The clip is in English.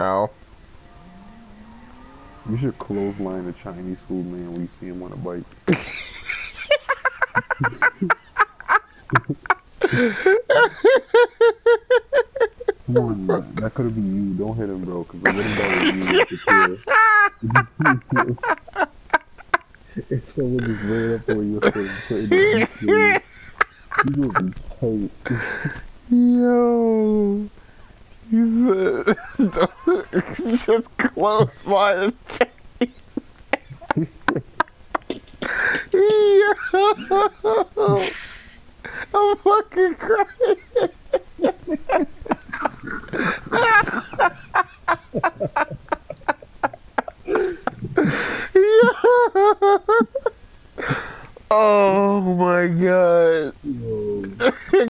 Ow. You should clothesline a Chinese food man when you see him on a bike. Come on, man. That could have been you. Don't hit him, bro, because I would have got you. if someone just ran up on you and started putting you, you would be tight. Yo. You said, just close my Yo! I'm fucking crying! oh my god.